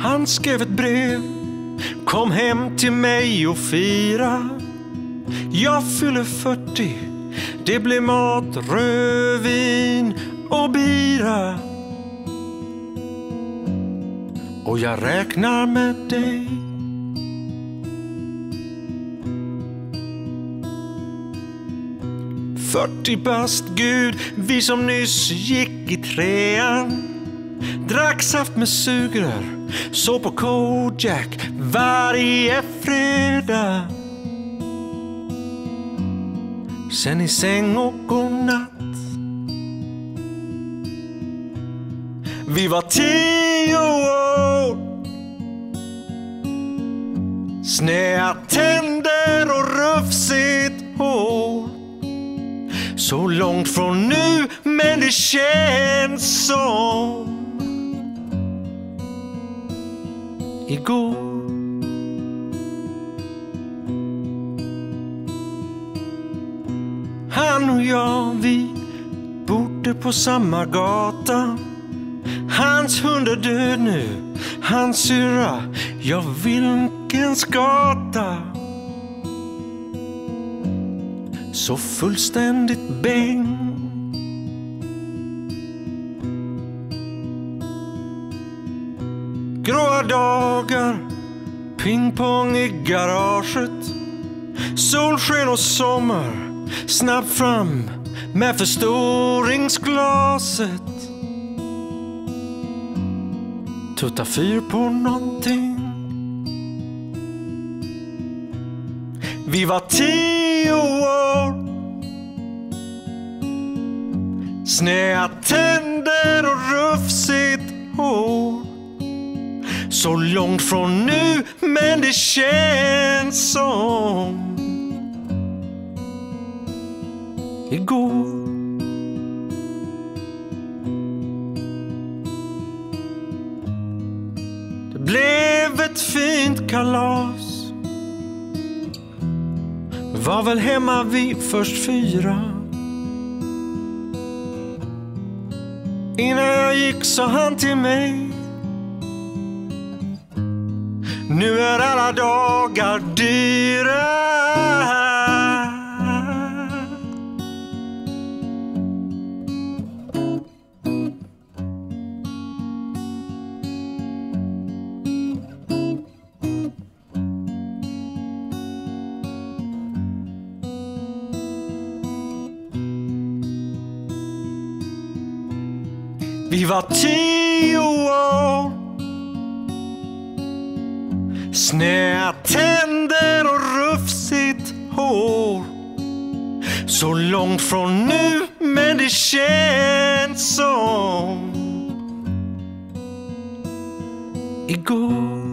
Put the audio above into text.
Han skrev ett brev, kom hem till mig och fira. Jag fyller 40, det blir mat, rödvin och bira. Och jag räknar med dig. Fyrtio bast Gud, vi som nyss gick i trean Drack saft med sugrör, så på Kojak varje fredag. Sen i säng och godnatt. Vi var tio år. Snäa tänder och rufsigt hår. Så långt från nu, men det känns som igår. Han och jag, vi bodde på samma gata. Hans hund är död nu, hans syrra, ja vilken skata Så fullständigt bäng. Gråa dagar, pingpong i garaget. Solsken och sommar, snabbt fram med förstoringsglaset. Tutta fyr på någonting. Vi var tio år. Snäa tänder och rufsigt hår. Så långt från nu, men det känns som igår Det blev ett fint kalas. Var väl hemma vi först fyra. Innan jag gick sa han till mig nu är alla dagar dyra. Vi var tio år Snöa tänder och rufsigt hår. Så långt från nu, men det känns som. Igår